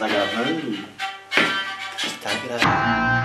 Tá gravando? Tá gravando.